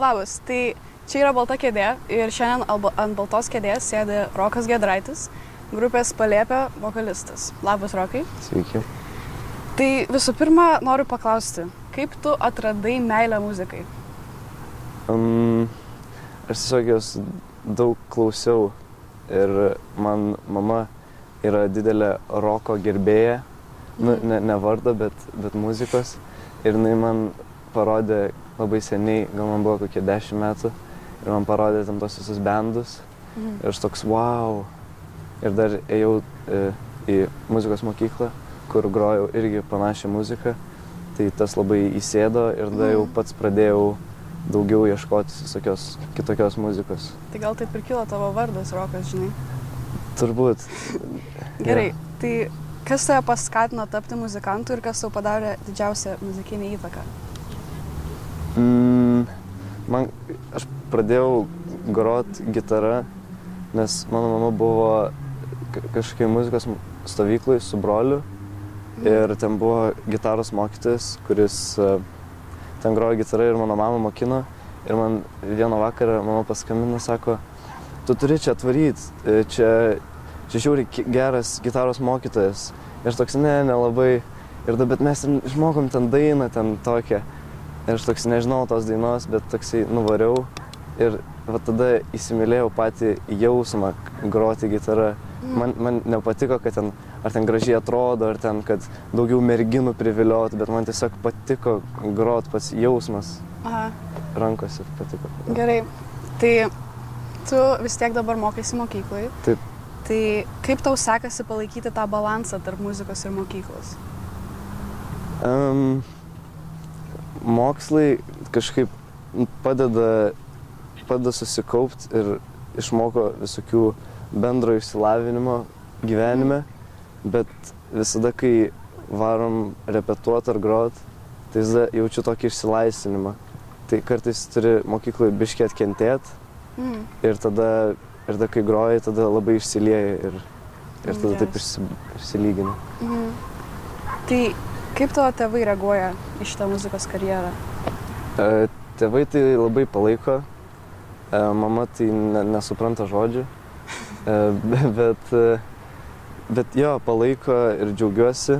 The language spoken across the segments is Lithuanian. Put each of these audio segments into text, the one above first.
Labas, tai čia yra balta kėdė ir šiandien ant baltos kėdės sėdi Rokas Gedraitis, grupės Palėpė vokalistas. Labas, Rokai. Sveiki. Tai visų pirma, noriu paklausti, kaip tu atradai meilę muzikai? Um, aš tiesiog jos daug klausiau ir man mama yra didelė roko gerbėja, nu, ne, ne vardo, bet, bet muzikos. Ir jinai man parodė labai seniai, gal man buvo kokie 10 metų, ir man parodė tam tos visus bendus. Mhm. Ir aš toks, wow. Ir dar ėjau e, į muzikos mokyklą, kur grojau irgi panašią muziką. Tai tas labai įsėdo ir tada jau Mhm. pats pradėjau daugiau ieškoti visokios kitokios muzikos. Tai gal taip ir kilo tavo vardas, Rokas, žinai. Turbūt. Gerai, tai kas tave paskatino tapti muzikantu ir kas tau padarė didžiausią muzikinę įtaką? Mm, man, aš pradėjau grot gitarą, nes mano mama buvo ka- kažkokiai muzikos stovyklai su broliu ir ten buvo gitaros mokytojas, kuris e, ten grojo gitarą ir mano mama mokino. Ir man vieną vakarą mama paskambino, sako, tu turi čia atvaryti, čia, čia žiūri geras gitaros mokytojas. Ir aš toks, ne, nelabai. Ir da, bet mes išmokom ten dainą, ten tokią. Ir aš toks nežinau tos dainos, bet toksai nuvariau. Ir va tada įsimylėjau patį jausmą groti gitarą. Man, man nepatiko, kad ten, ar ten gražiai atrodo, ar ten, kad daugiau merginų priviliot, bet man tiesiog patiko grot pats jausmas Aha, rankose patiko. gerai. Tai tu vis tiek dabar mokaisi mokyklai. Taip. Tai kaip tau sekasi palaikyti tą balansą tarp muzikos ir mokyklos? Um, mokslai kažkaip padeda, padeda susikaupti ir išmoko visokių bendro išsilavinimo gyvenime, bet visada, kai varom repetuoti ar grot, tai visada jaučiu tokį išsilaisvinimą. Tai kartais turi mokykloje biškiai atkentėti Mm. ir tada, ir tada kai groji, tada labai išsilieji ir, ir tada taip Geras. išsi, išsilygini. Mhm. Tai kaip tavo tėvai reaguoja į šitą muzikos karjerą? E, Tėvai tai labai palaiko, e, mama tai ne, nesupranta žodžių, E, be- bet, bet jo, palaiko ir džiaugiuosi.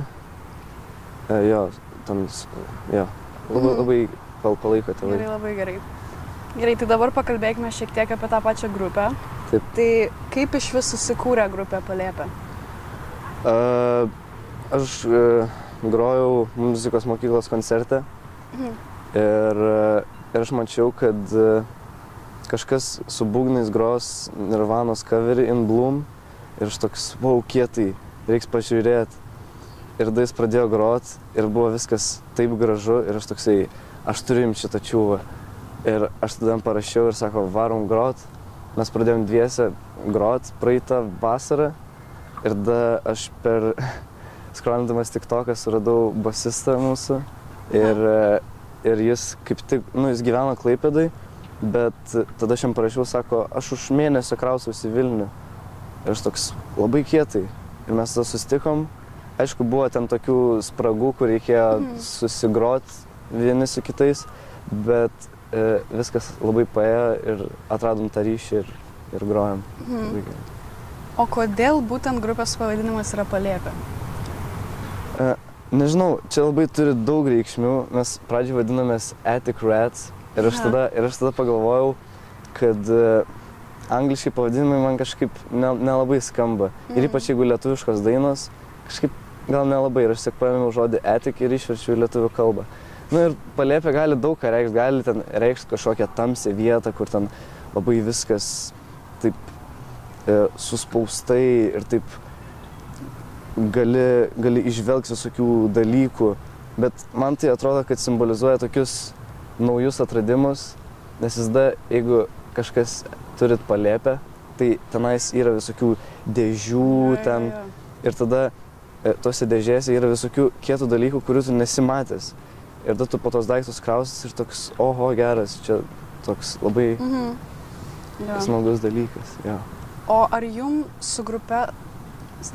Jo, tam, jo, labai, Mhm. labai pal- palaiko Gerai, tėvai. labai gerai. Gerai, tai dabar pakalbėkime šiek tiek apie tą pačią grupę. Taip. Tai kaip iš vis susikūrė grupė Palėpė? E, Aš e, grojau muzikos mokyklos koncerte Mhm. ir, e, ir aš mačiau, kad e, kažkas su būgnais gros Nirvanos coverį In Bloom ir aš toks, wow, kietai, reiks pažiūrėti. Ir tada jis pradėjo grot ir buvo viskas taip gražu ir aš toksai, aš turiu jums šitą čiūvą. Ir aš tada jam parašiau ir sako, varom grot. Mes pradėjom dviese grot praeitą vasarą ir tada aš per skrolindamas tik toką suradau basistą mūsų ir, ir jis kaip tik, nu jis gyveno Klaipėdai, bet tada aš jam parašiau, sako, aš už mėnesio krausiausi Vilnių. Ir aš toks labai kietai. Ir mes tada susitikom. Aišku, buvo ten tokių spragų, kur reikėjo Mhm. susigrot vieni su kitais, bet e, viskas labai paėjo ir atradom tą ryšį ir, ir grojom. Mhm. O kodėl būtent grupės pavadinimas yra Palėpė? Nežinau, čia labai turi daug reikšmių. Mes pradžioje vadinamės Attic Rats ir aš tada, ir aš tada pagalvojau, kad e, angliškai pavadinimai man kažkaip ne- nelabai skamba. Ir Mhm. ypač jeigu lietuviškos dainos, kažkaip gal nelabai. Ir aš tik paėmiau žodį Attic ir išverčiau į lietuvių kalbą. Na ir palėpė gali daug ką reikšti, gali ten reikšti kažkokią tamsią vietą, kur ten labai viskas taip e, suspaustai ir taip gali, gali išvelgti visokių dalykų, bet man tai atrodo, kad simbolizuoja tokius naujus atradimus, nes visada, jeigu kažkas turit palėpę, tai tenais yra visokių dėžių Jo, jo, ten jo. ir tada e, tose dėžėse yra visokių kietų dalykų, kurių tu nesimatęs. Ir tada tu po tos daiktus krausis ir toks, oho, geras, čia toks labai Mhm. Jo. smagus dalykas. Jo. O ar jum su grupe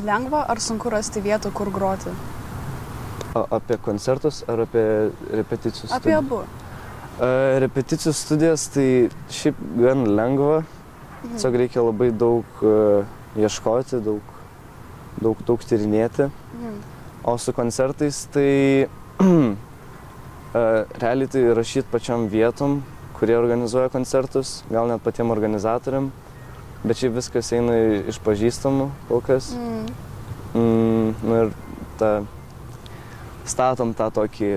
lengva ar sunku rasti vietų, kur groti? A, apie koncertus ar apie repeticijų Apie studiją? abu. E, repeticijų studijas tai šiaip gan lengva, Mhm. tiesiog reikia labai daug ieškoti, daug, daug, daug tyrinėti. Mhm. O su koncertais tai realiai tai rašyti pačiam vietom, kurie organizuoja koncertus, gal net patiem organizatoriam, bet šiaip viskas eina iš pažįstamų kol kas. Mhm. Mm, nu ir ta, statom tą tokį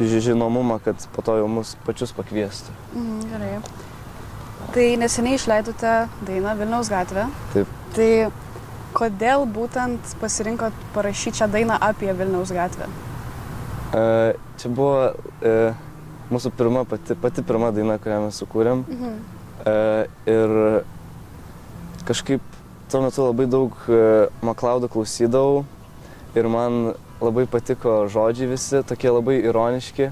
ži- žinomumą, kad po to jau mus pačius pakviestų. Mhm, gerai. Tai neseniai išleidote dainą Vilniaus gatvė. Taip. Tai kodėl būtent pasirinkot parašyti šią dainą apie Vilniaus gatvę? E, čia buvo e, mūsų pirma, pati, pati pirma daina, kurią mes sukūrėm. Mhm. E, ir kažkaip tuo metu labai daug e, maklaudų klausydavau ir man labai patiko žodžiai visi, tokie labai ironiški.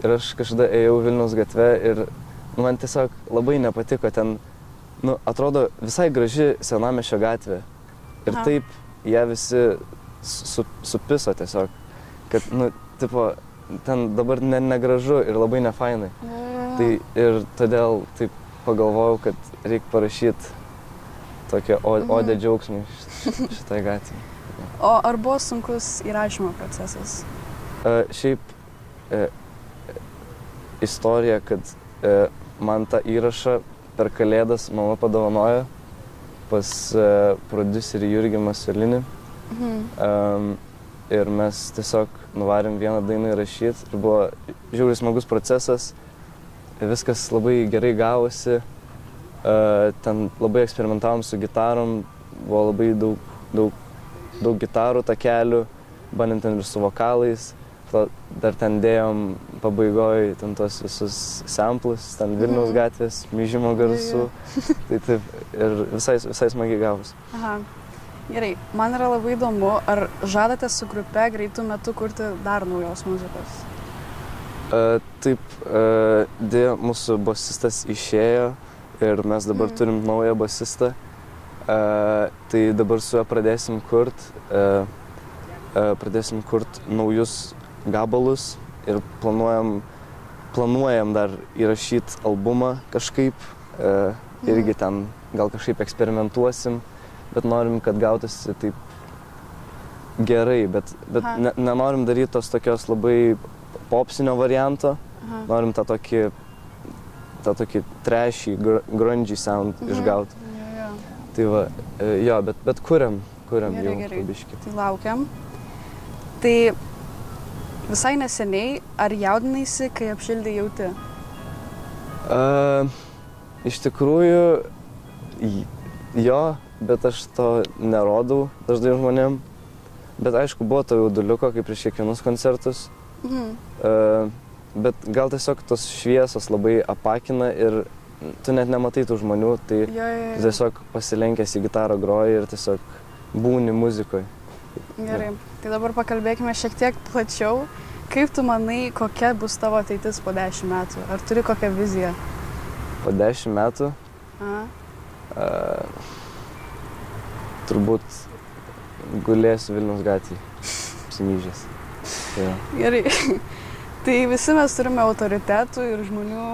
Ir aš kažkada ėjau Vilnius gatve ir nu, man tiesiog labai nepatiko ten, nu, atrodo visai graži senamešio gatvė. Ir Aha. taip ją visi su, supiso tiesiog, kad, nu, tipo, ten dabar ne, negražu ir labai nefainai. Tai ir todėl taip pagalvojau, kad reikia parašyti tokią o- Mhm. odę džiaugsmui šit- šitai gatvė. O ar buvo sunkus įrašymo procesas? E, šiaip e, istorija, kad e, man tą įrašą per kalėdas mama padovanojo pas e, producerį Jurgį Masulinį. Mhm. Um, ir mes tiesiog nuvarėm vieną dainą įrašyti ir buvo žiauriai smagus procesas, viskas labai gerai gavosi, uh, ten labai eksperimentavom su gitarom, buvo labai daug, daug, daug gitarų takelių, bandėm ten ir su vokalais, dar ten dėjom pabaigoje ten tos visus samplus, ten Vilniaus Mhm. gatvės, myžimo garsų, tai taip ir visai, visai smagiai gavosi. Aha. Gerai, man yra labai įdomu, ar žadate su grupe greitų metų kurti dar naujos muzikos? E, Taip, e, dėja, mūsų basistas išėjo ir mes dabar Mhm. turim naują basistą. E, Tai dabar su juo pradėsim kurt, e, e, pradėsim kurt naujus gabalus ir planuojam, planuojam dar įrašyti albumą kažkaip. E, Irgi ten gal kažkaip eksperimentuosim, bet norim, kad gautųsi taip gerai, bet, bet Aha. ne, nenorim daryti tos tokios labai popsinio varianto, Aha. norim tą tokį, tą tokį trešį, gr grungy sound Mhm. išgauti. Jo, jo. Tai va, e, jo, bet, bet kuriam, kuriam Gerai, jau gerai. pabiški. Tai laukiam. Tai visai neseniai, ar jaudinaisi, kai apšildai jauti? Uh, iš tikrųjų, jo, bet aš to nerodau dažnai žmonėm. Bet aišku, buvo to jauduliuko, kaip prieš kiekvienus koncertus. Mhm. Uh, bet gal tiesiog tos šviesos labai apakina ir tu net nematai tų žmonių, tai Jo, jo, jo. tiesiog pasilenkęs į gitarą groji ir tiesiog būni muzikoje. Gerai. Tai dabar pakalbėkime šiek tiek plačiau. Kaip tu manai, kokia bus tavo ateitis po dešimt metų? Ar turi kokią viziją? Po dešimt metų Aha. uh, turbūt gulėsiu Vilnius gatvėje, apsimyžęs. Tai. Gerai. Tai visi mes turime autoritetų ir žmonių,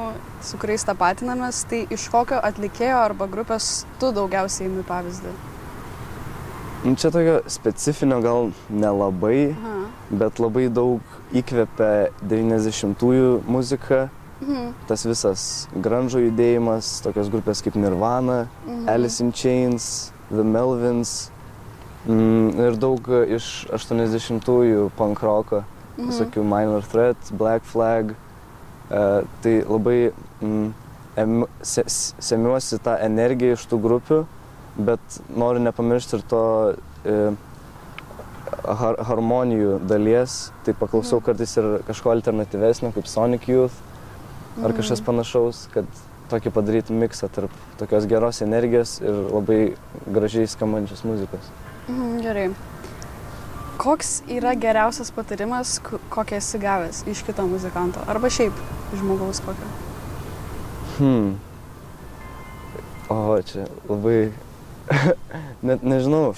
su kuriais tapatinamės. Tai iš kokio atlikėjo arba grupės tu daugiausiai imi pavyzdį? Nu, čia tokio specifinio gal nelabai, Aha. bet labai daug įkvepia 90-ųjų muzika, Mhm. tas visas grunžo judėjimas, tokios grupės kaip Nirvana, Mhm. Alice in Chains, The Melvins mm, ir daug iš 80-ųjų punk roko, Mhm. visokių Minor Threat, Black Flag. E, tai labai mm, em, se, semiuosi tą energiją iš tų grupių, bet noriu nepamiršti ir to e, har, harmonijų dalies. Tai paklausau Mhm. kartais ir kažko alternatyvesnio, kaip Sonic Youth ar Mhm. kažkas panašaus, kad tokį padaryti miksą tarp tokios geros energijos ir labai gražiai skambančios muzikos. Mhm, gerai. Koks yra geriausias patarimas, kokį esi gavęs iš kito muzikanto? Arba šiaip žmogaus kokio? Hmm. O, čia labai... Net nežinau.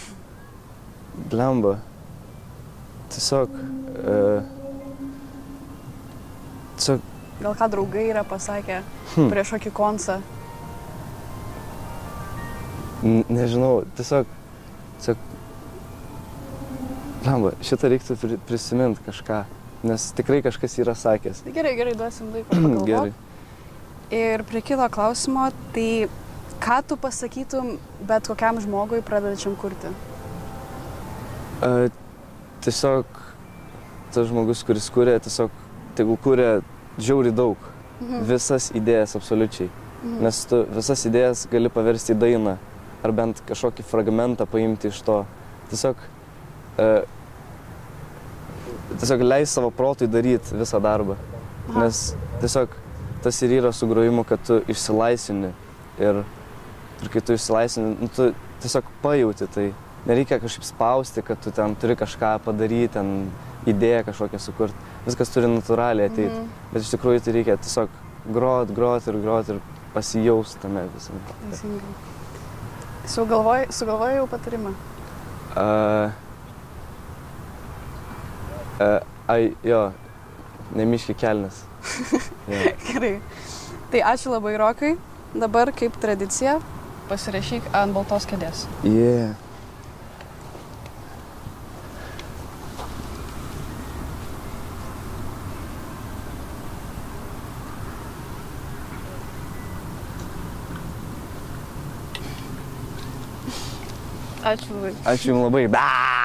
Blemba. Tiesiog... E, tiesiog Gal ką draugai yra pasakę Hmm. prieš kokį koncą. N- Nežinau, tiesiog, tiesiog, lamba, šitą reiktų pri- prisiminti kažką, nes tikrai kažkas yra sakęs. Tai gerai, gerai, duosim laiko. Gerai. Ir prie kito klausimo, tai ką tu pasakytum bet kokiam žmogui pradedančiam kurti? A, tiesiog tas žmogus, kuris kūrė, tiesiog tegul kūrė žiauri daug. Mhm. Visas idėjas absoliučiai. Mhm. Nes tu visas idėjas gali paversti į dainą. Ar bent kažkokį fragmentą paimti iš to. Tiesiog, e, tiesiog leis savo protui daryti visą darbą. Aha. Nes tiesiog tas ir yra su grojimu, kad tu išsilaisvini. Ir, ir kai tu išsilaisvini, nu, tu tiesiog pajauti tai. Nereikia kažkaip spausti, kad tu ten turi kažką padaryti, ten idėją kažkokią sukurti. Viskas turi natūraliai ateiti. Mhm. Bet iš tikrųjų tai reikia tiesiog grot, grot ir grot ir pasijaust tame visame. Teisingai. Sugalvoj, sugalvojai jau patarimą. Uh, uh, ai, jo, nemiški kelnes. jo. Gerai. Tai ačiū labai Rokai. Dabar kaip tradicija pasirašyk ant baltos kėdės. Yeah. Ačiū labai. Ačiū Jums labai. Da!